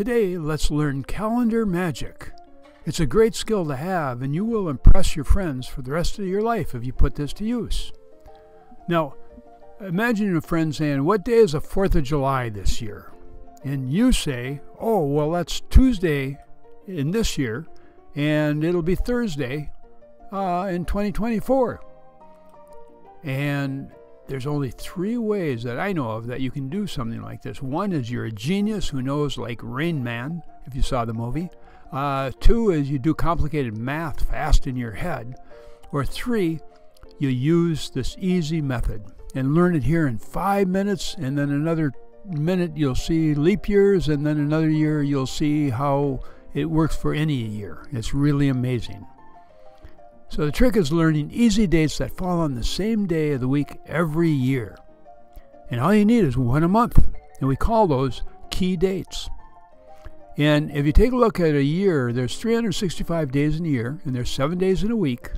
Today, let's learn calendar magic. It's a great skill to have, and you will impress your friends for the rest of your life if you put this to use. Now, imagine a friend saying, What day is the 4th of July this year? And you say, Oh, well, that's Tuesday in this year, and it'll be Thursday uh, in 2024. And there's only three ways that I know of that you can do something like this. One is you're a genius who knows, like Rain Man, if you saw the movie. Uh, two is you do complicated math fast in your head. Or three, you use this easy method and learn it here in five minutes, and then another minute you'll see leap years, and then another year you'll see how it works for any year. It's really amazing. So the trick is learning easy dates that fall on the same day of the week every year. And all you need is one a month. And we call those key dates. And if you take a look at a year, there's 365 days in a year, and there's seven days in a week.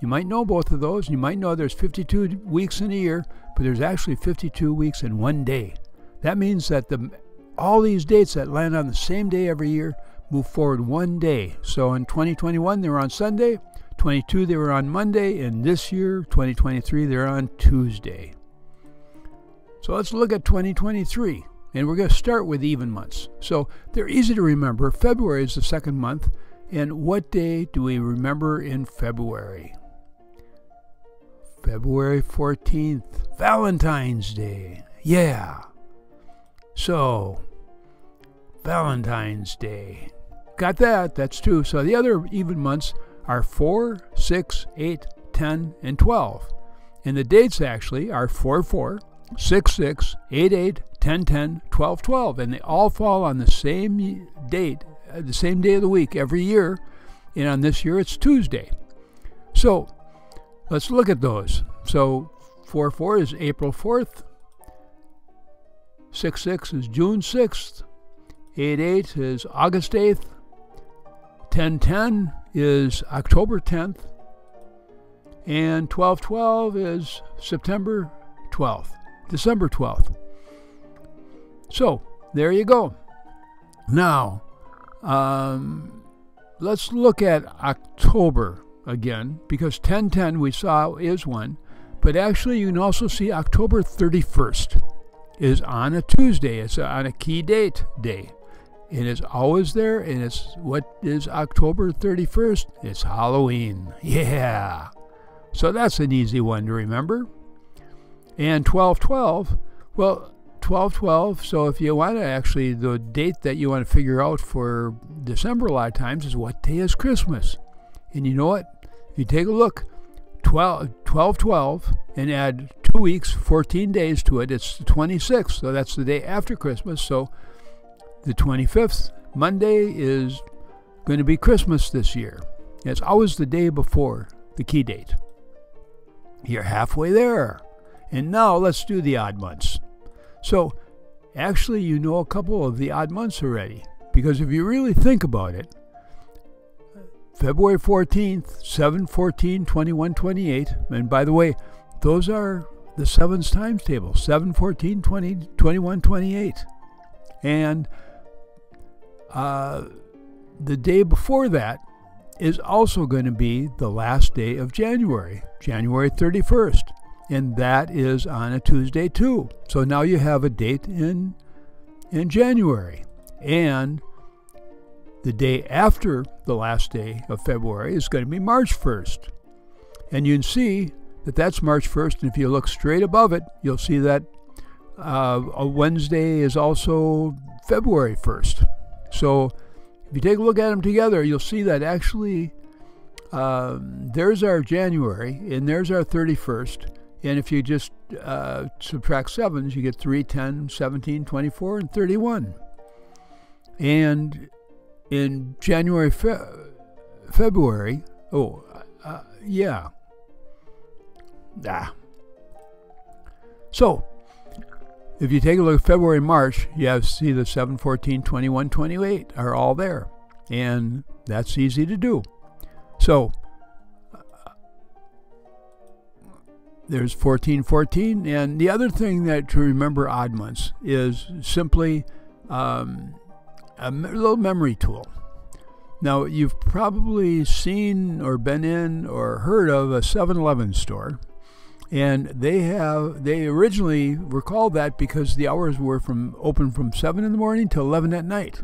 You might know both of those. You might know there's 52 weeks in a year, but there's actually 52 weeks in one day. That means that the all these dates that land on the same day every year move forward one day. So in 2021, they were on Sunday. 22 they were on Monday, and this year, 2023, they're on Tuesday. So let's look at 2023, and we're going to start with even months. So they're easy to remember. February is the second month, and what day do we remember in February? February 14th, Valentine's Day. Yeah. So, Valentine's Day. Got that? That's two. So the other even months are 4, 6, 8, 10, and 12. And the dates actually are 4, 4, 6, 6, 8, 8, 10, 10, 12, 12. And they all fall on the same date, uh, the same day of the week every year. And on this year, it's Tuesday. So let's look at those. So 4, 4 is April 4th. 6, 6 is June 6th. 8, 8 is August 8th. 10, 10 is October 10th, and 1212 is September 12th, December 12th. So there you go. Now, um, let's look at October again because 1010 we saw is one, but actually you can also see October 31st is on a Tuesday. It's on a key date day and it's always there. And it's what is October 31st? It's Halloween. Yeah. So that's an easy one to remember. And 1212, well, 1212. So if you want to actually, the date that you want to figure out for December a lot of times is what day is Christmas. And you know what? If you take a look, 12, 12 12 and add two weeks, 14 days to it, it's the 26th. So that's the day after Christmas. So the 25th, Monday, is going to be Christmas this year. It's always the day before the key date. You're halfway there. And now let's do the odd months. So, actually, you know a couple of the odd months already. Because if you really think about it, February 14th, 7, 14, 21, 28. And by the way, those are the sevens times table 7, 14, 20, 21, 28. And uh, the day before that is also going to be the last day of January, January 31st. And that is on a Tuesday too. So now you have a date in in January. And the day after the last day of February is going to be March 1st. And you can see that that's March 1st. And if you look straight above it, you'll see that uh, a Wednesday is also February 1st. So if you take a look at them together, you'll see that actually um, there's our January and there's our 31st. And if you just uh, subtract sevens, you get 3, 10, 17, 24, and 31. And in January, Fe- February, oh, uh, yeah. Ah. So, if you take a look at February March, you have see the 7, 14, 21, 28 are all there. And that's easy to do. So there's 14, 14. And the other thing that to remember odd months is simply um, a little memory tool. Now, you've probably seen or been in or heard of a 7 Eleven store. And they have they originally were called that because the hours were from open from 7 in the morning to 11 at night.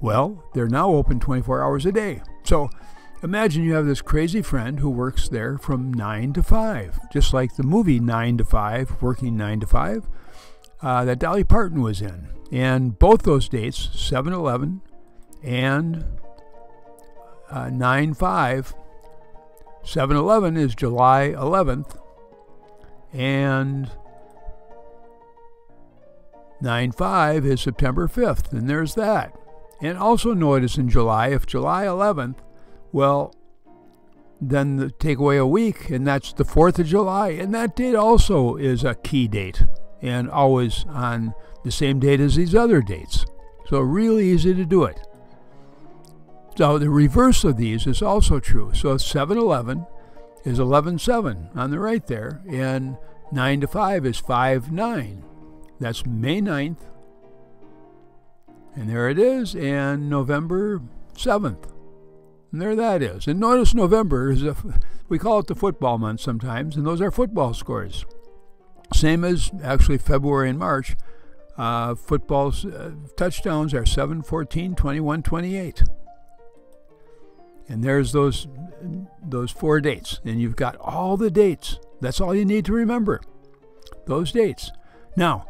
Well, they're now open 24 hours a day. So imagine you have this crazy friend who works there from 9 to 5, just like the movie 9 to 5, working 9 to 5, uh, that Dolly Parton was in. And both those dates, 7 11 and uh, 9 5, 7 11 is July 11th, and 9 5 is September 5th. And there's that. And also notice in July, if July 11th, well, then the, take away a week, and that's the 4th of July. And that date also is a key date and always on the same date as these other dates. So, really easy to do it. So, the reverse of these is also true. So, 7 11 is 11 7 on the right there, and 9 to 5 is 5 9. That's May 9th, and there it is, and November 7th. And there that is. And notice November is a, we call it the football month sometimes, and those are football scores. Same as actually February and March. Uh, football's uh, touchdowns are 7, 14, 21, 28. And there's those those four dates. And you've got all the dates. That's all you need to remember. Those dates. Now,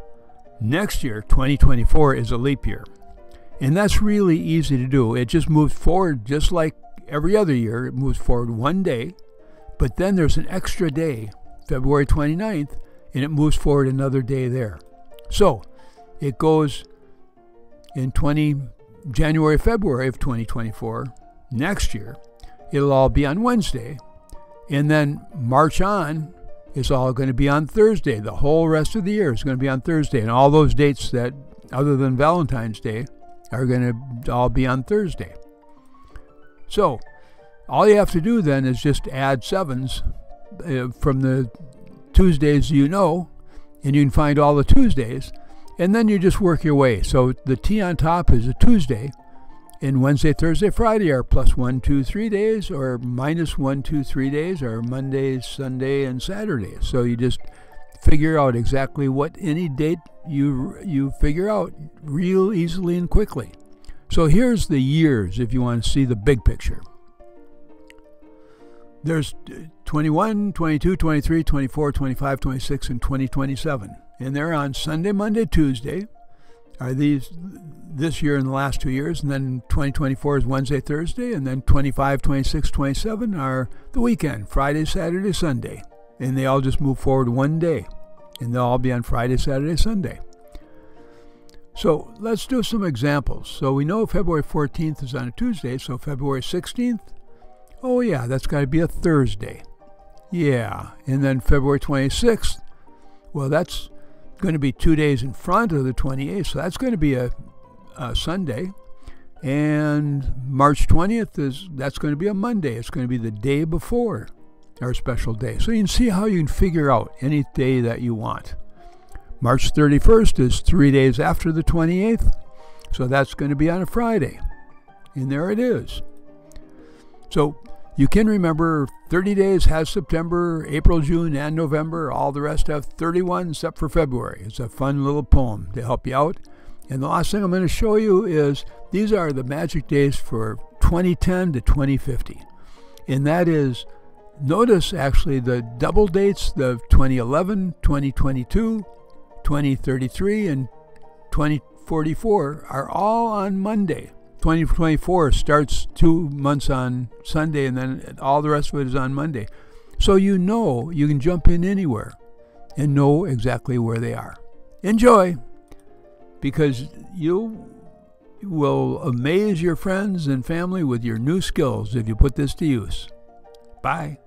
next year, 2024, is a leap year. And that's really easy to do. It just moves forward just like every other year. It moves forward one day, but then there's an extra day, February 29th, and it moves forward another day there. So it goes in 20 January, February of 2024, next year. It'll all be on Wednesday. And then March on is all going to be on Thursday. The whole rest of the year is going to be on Thursday. And all those dates that, other than Valentine's Day, are going to all be on Thursday. So, all you have to do then is just add sevens uh, from the Tuesdays you know, and you can find all the Tuesdays, and then you just work your way. So the T on top is a Tuesday, and Wednesday, Thursday, Friday are plus one, two, three days, or minus one, two, three days, or Monday, Sunday, and Saturday. So you just figure out exactly what any date you you figure out real easily and quickly. So here's the years if you want to see the big picture. There's 21, 22, 23, 24, 25, 26, and 2027. And they're on Sunday, Monday, Tuesday. Are these this year and the last two years? And then 2024 is Wednesday, Thursday. And then 25, 26, 27 are the weekend Friday, Saturday, Sunday and they all just move forward one day, and they'll all be on Friday, Saturday, Sunday. So let's do some examples. So we know February 14th is on a Tuesday, so February 16th, oh yeah, that's got to be a Thursday. Yeah, and then February 26th, well, that's going to be two days in front of the 28th, so that's going to be a, a Sunday. And March 20th is that's going to be a Monday. It's going to be the day before our special day. So you can see how you can figure out any day that you want. March 31st is three days after the 28th, so that's going to be on a Friday. And there it is. So you can remember 30 days has September, April, June, and November. All the rest have 31 except for February. It's a fun little poem to help you out. And the last thing I'm going to show you is these are the magic days for 2010 to 2050. And that is Notice actually the double dates of 2011, 2022, 2033, and 2044 are all on Monday. 2024 starts two months on Sunday, and then all the rest of it is on Monday. So you know you can jump in anywhere and know exactly where they are. Enjoy, because you will amaze your friends and family with your new skills if you put this to use. Bye.